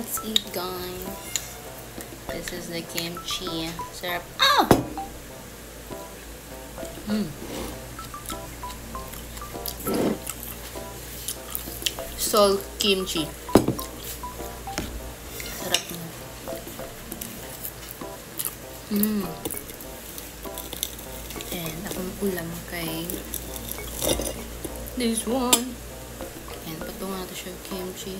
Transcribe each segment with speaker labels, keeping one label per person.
Speaker 1: let's eat guys. This is the kimchi. Sarap. Oh! Mm. Seoul kimchi. Sarap na. Mm. And akong ulam kay this one. And patungan natin siya kimchi.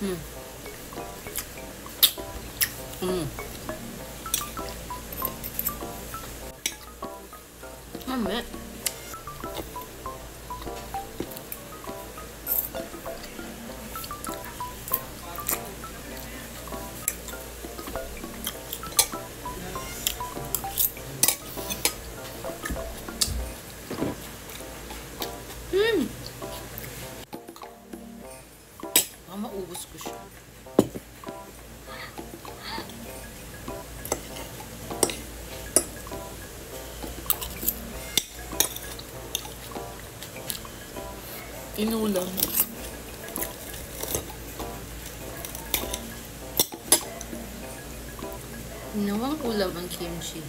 Speaker 1: 嗯。嗯。还没。Maubos ko siya. Inulam. Ginawang ulam ang kimchi.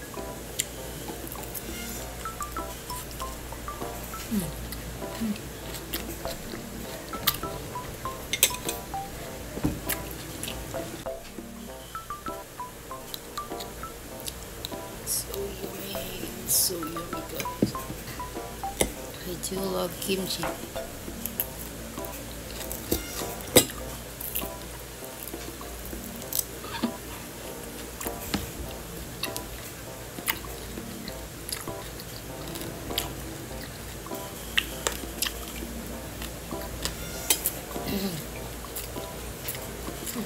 Speaker 1: Mm. Mm. So yummy. Guys. I do love kimchi.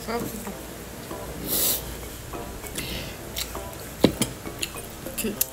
Speaker 1: Ang Cute.